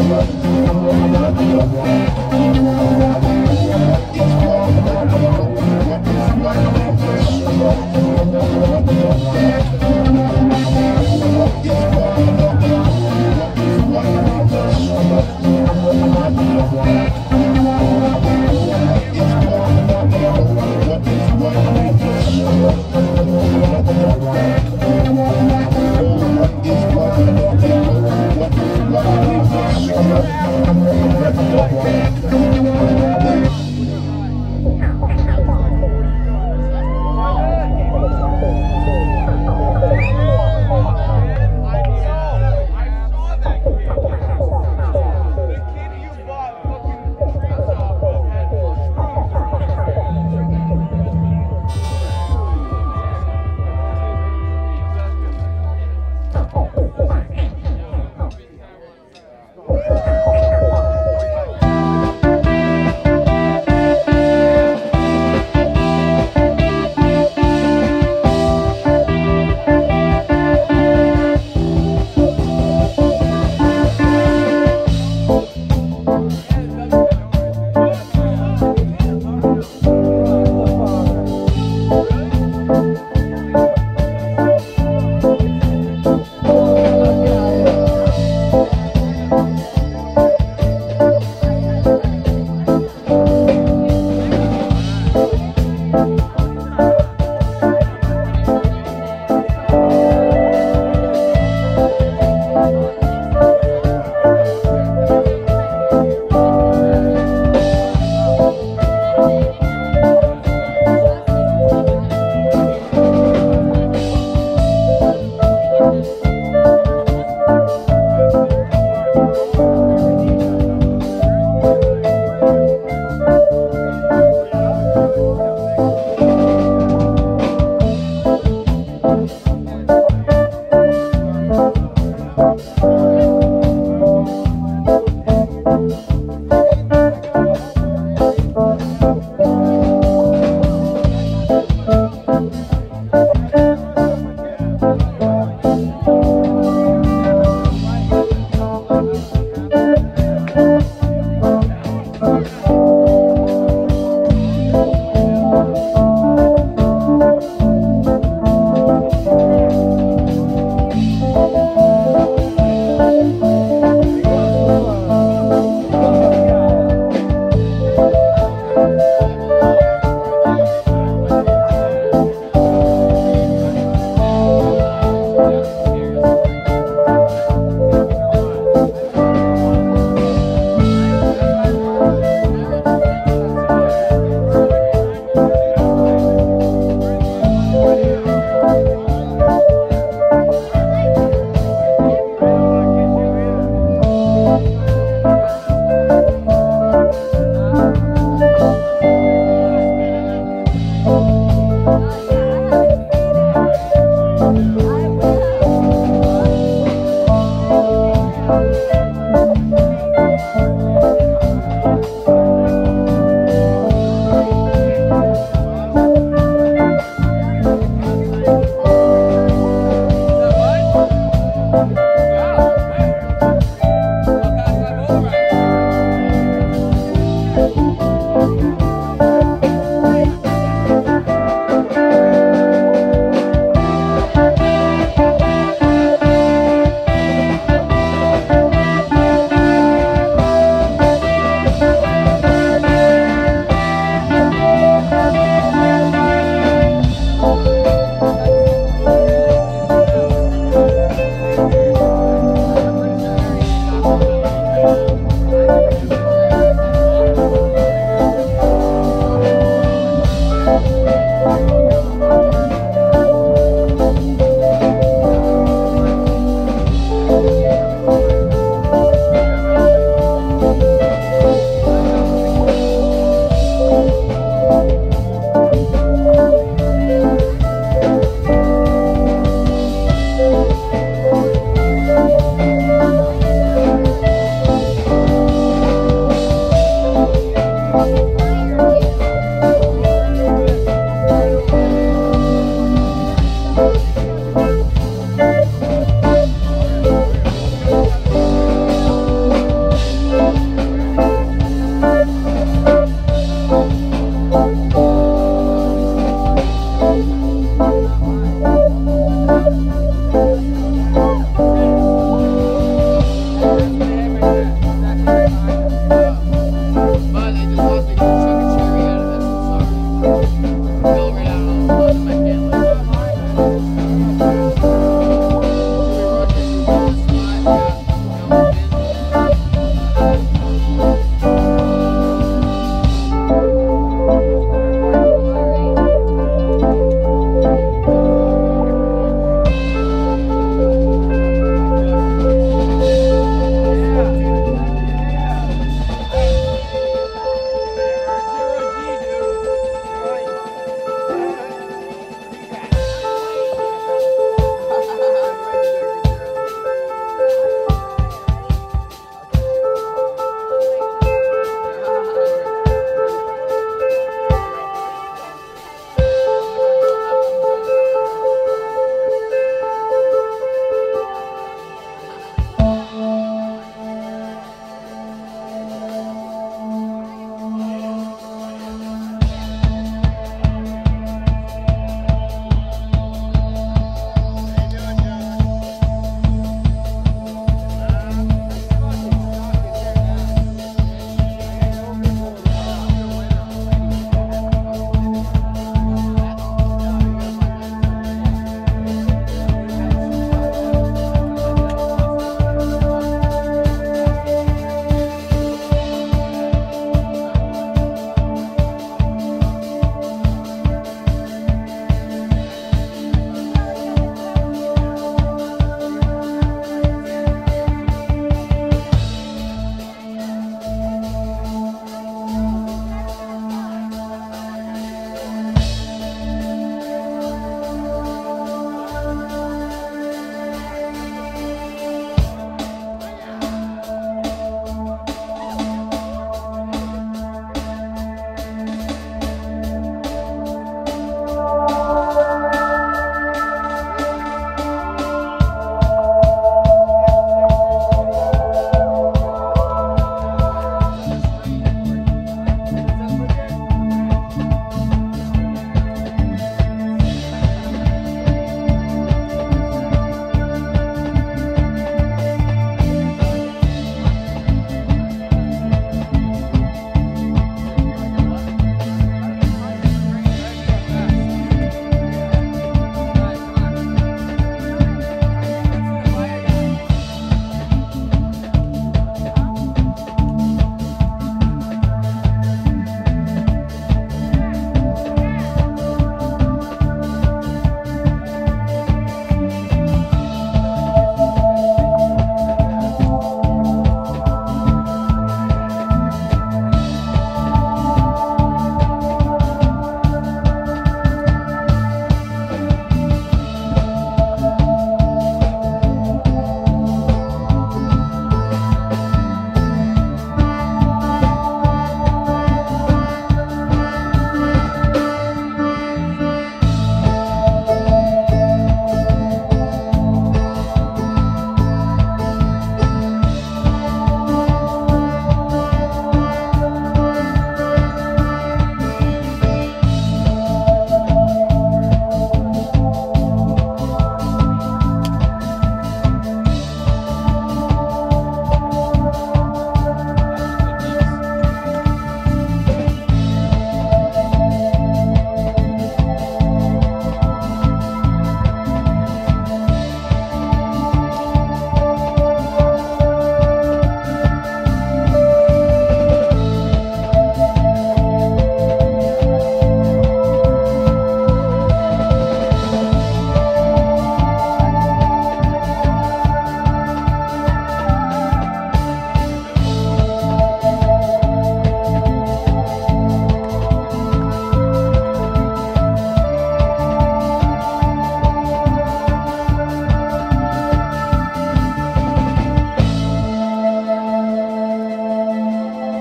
Thank you.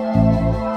Música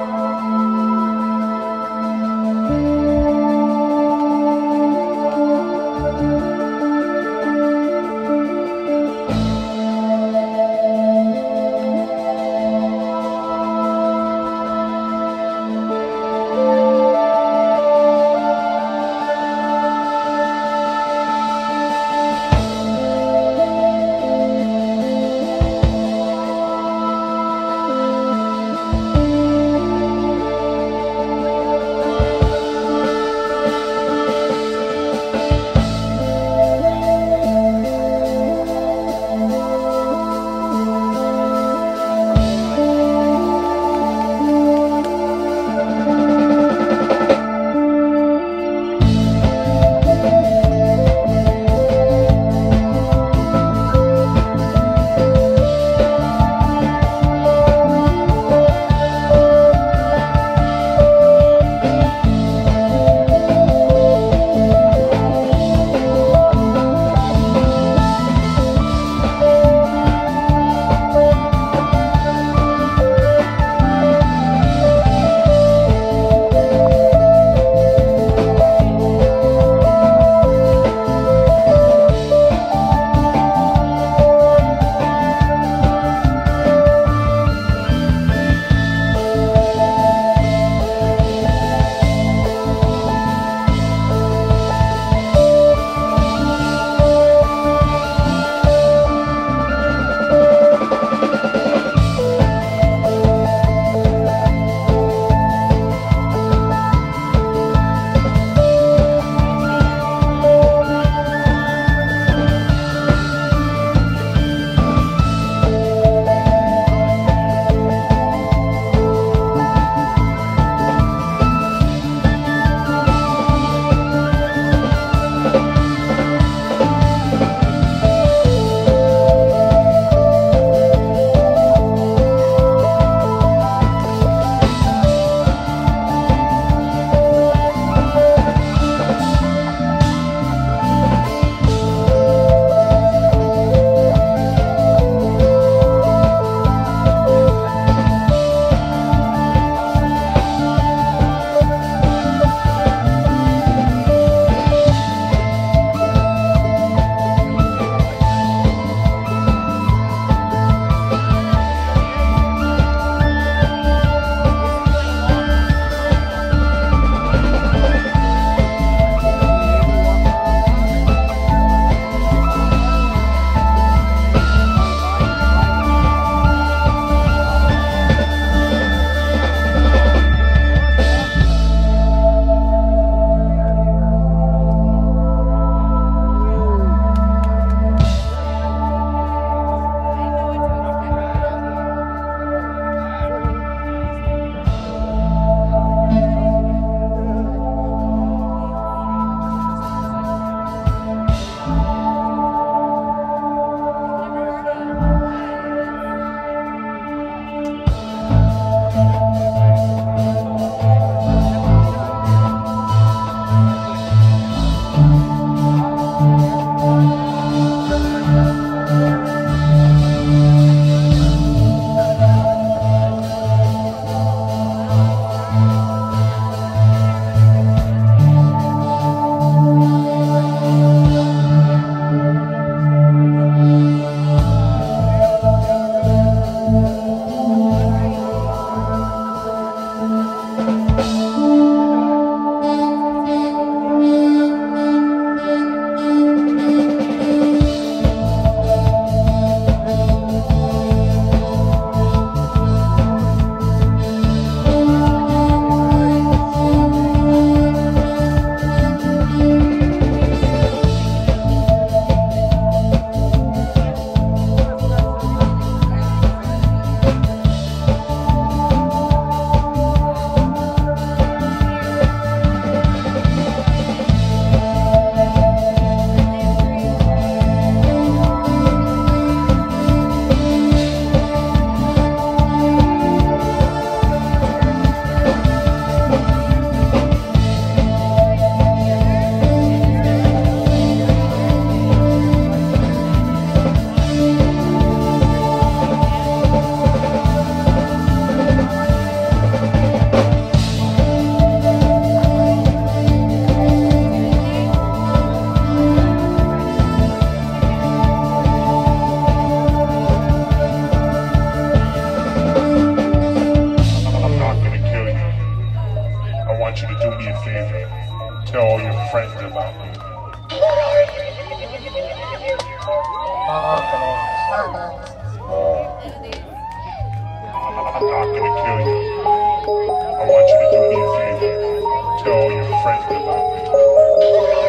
friend of mine.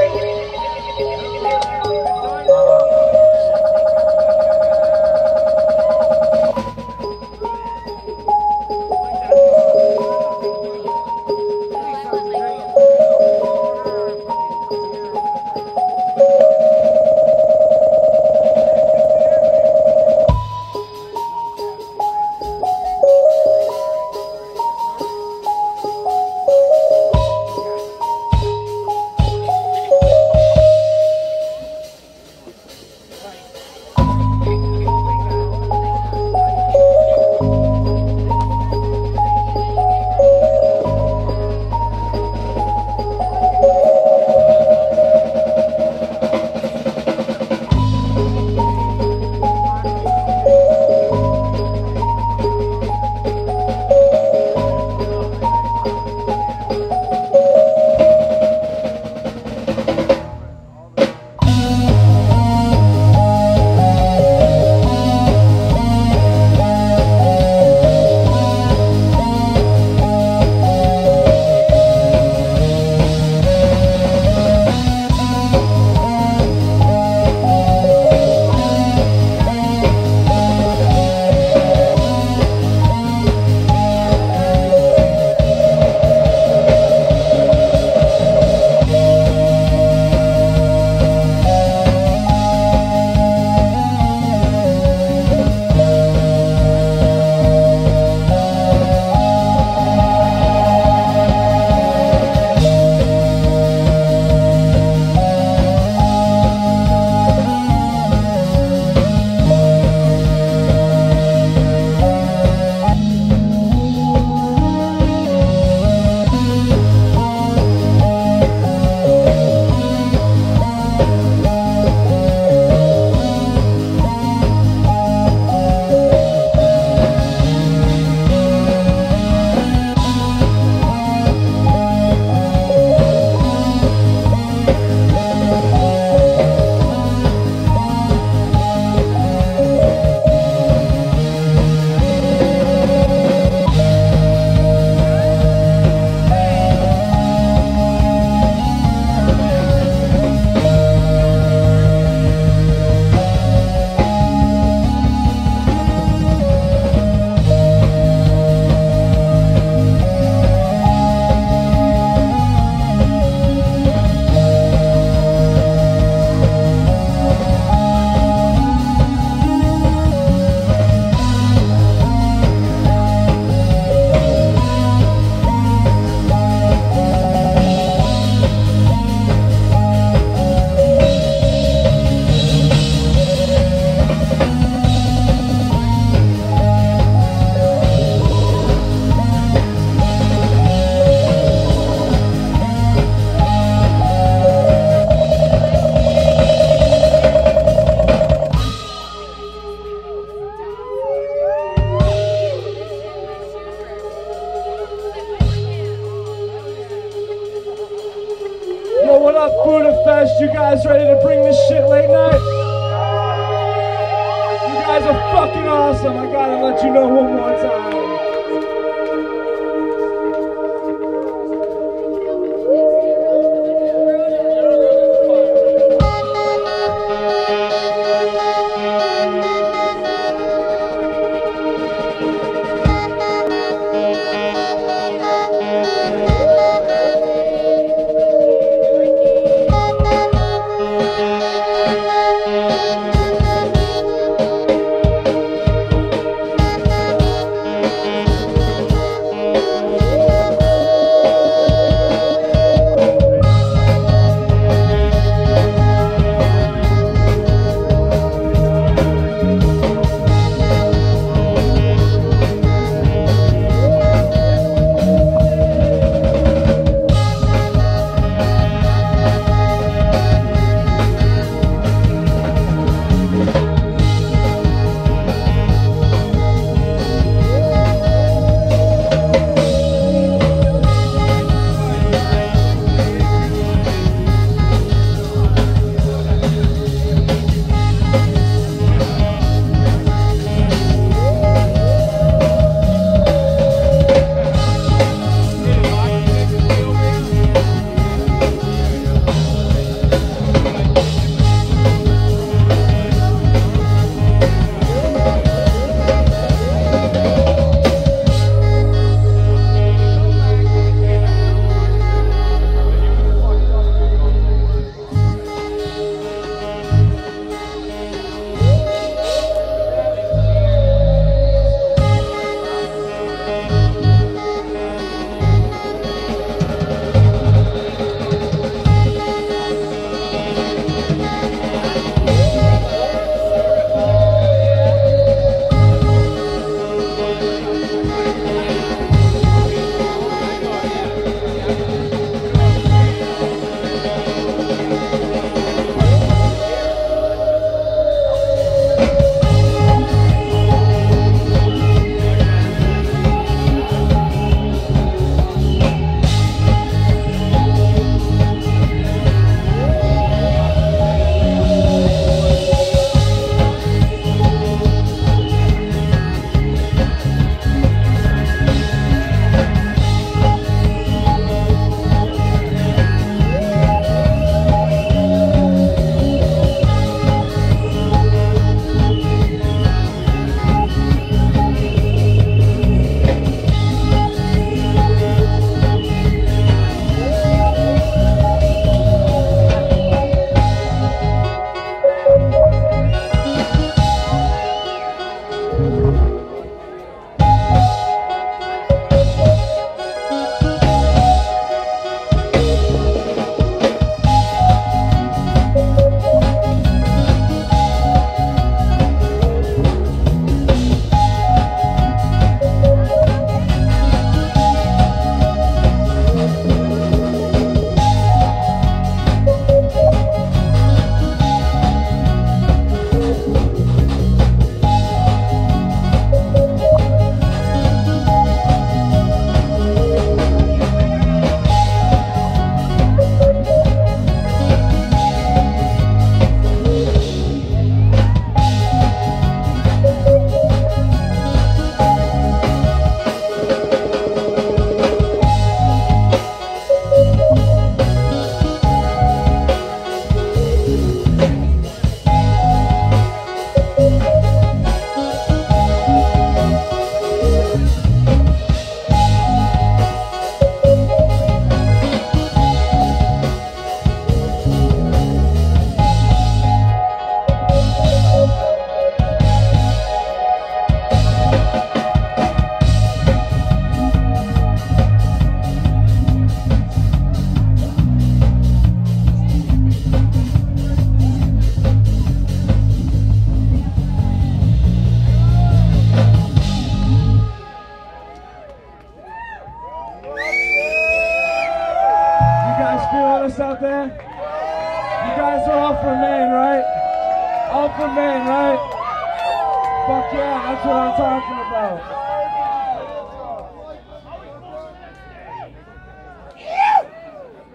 Fuck yeah, that's what I'm talking about.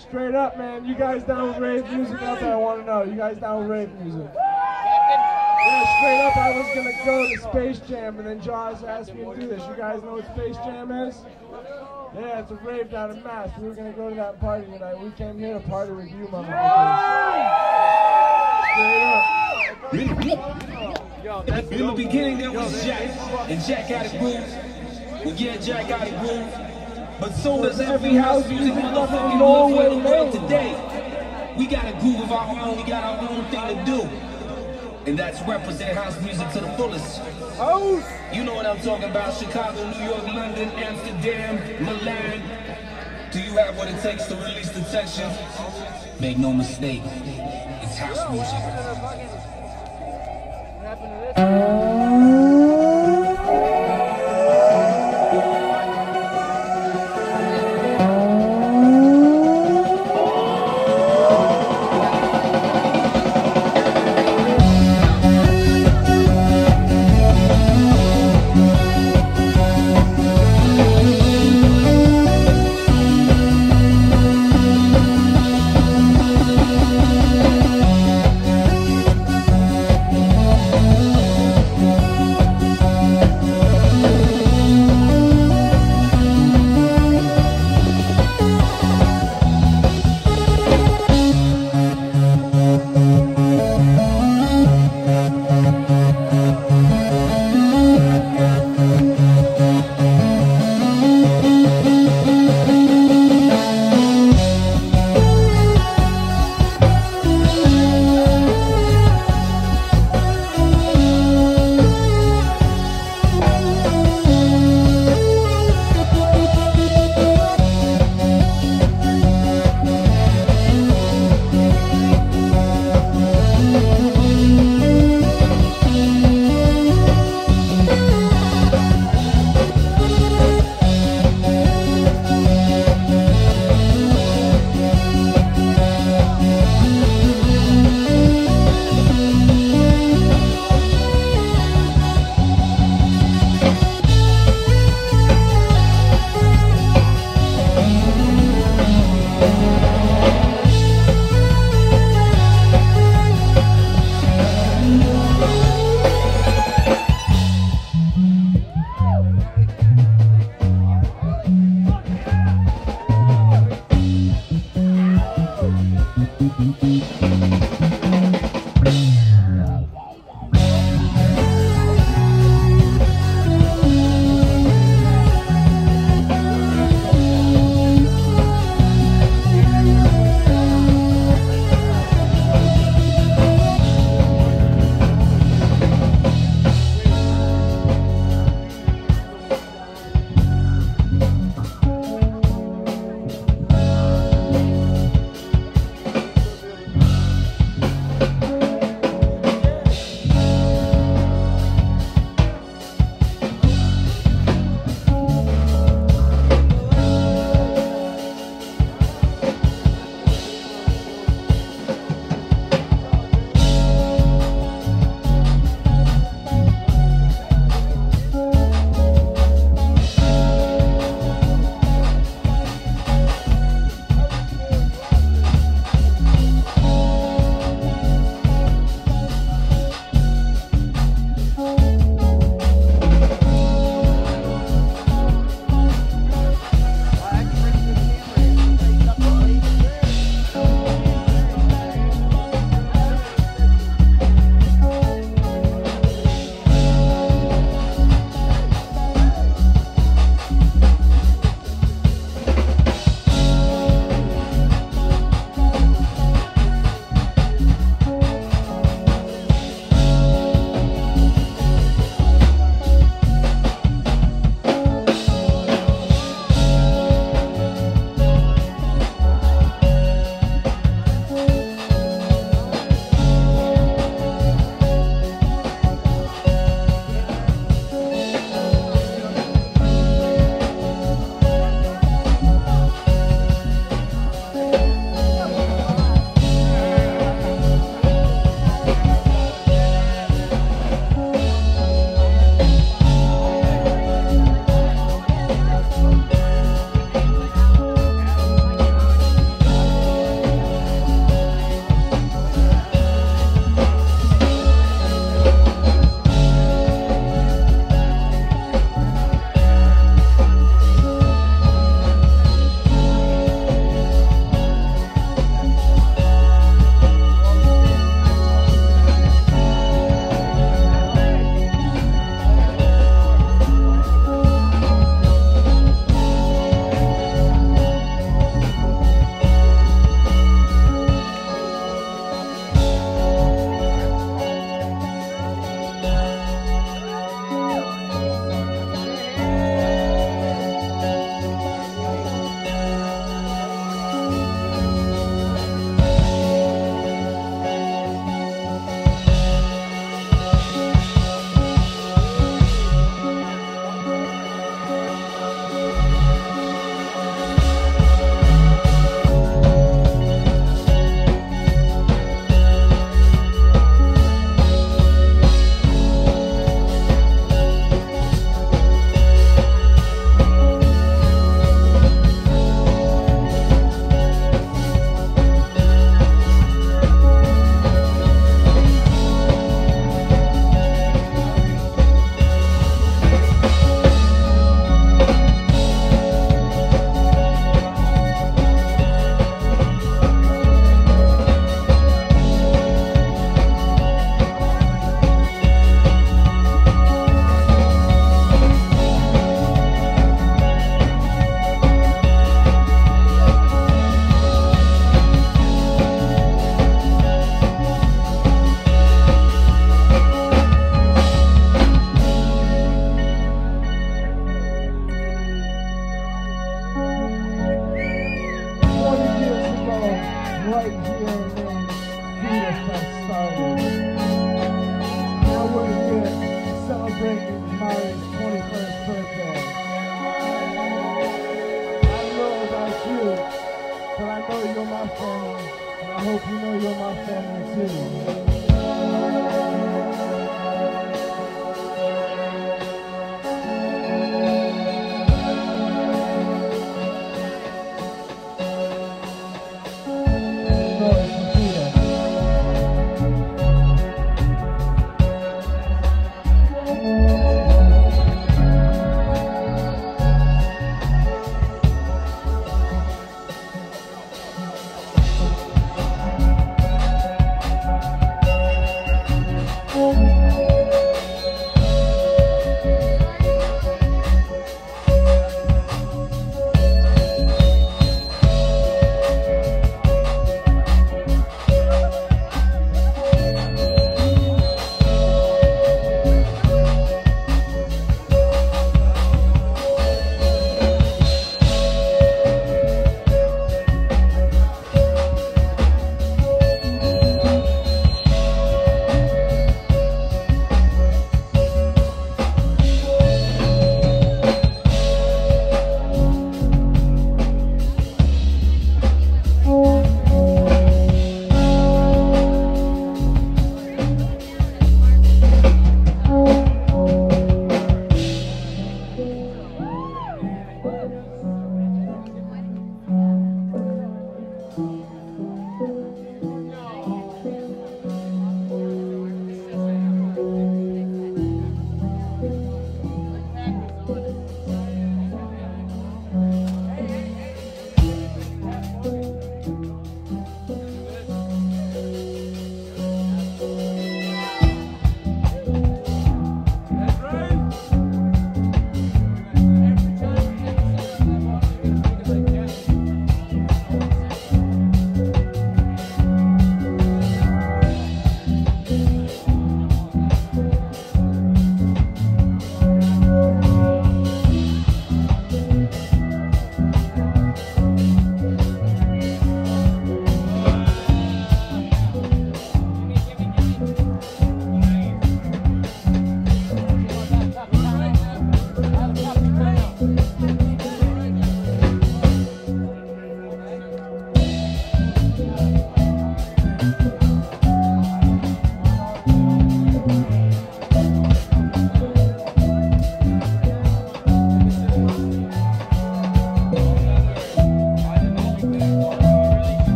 Straight up, man. You guys down with rave music out there? I want to know. You guys down with rave music? Yeah, straight up, I was gonna go to Space Jam, and then Jaws asked me to do this. You guys know what Space Jam is? Yeah, it's a rave down in Mass. We were gonna go to that party tonight. We came here to party with you, motherfuckers. Straight up. In the beginning, there was Jack, and Jack had a groove. Well, yeah, Jack got a groove. But so does every house music motherfucking Norway the world today. We got a groove of our own, we got our own thing to do. And that's represent house music to the fullest. You know what I'm talking about. Chicago, New York, London, Amsterdam, Milan. Do you have what it takes to release the tension? Make no mistake, it's house music. Thank you. Música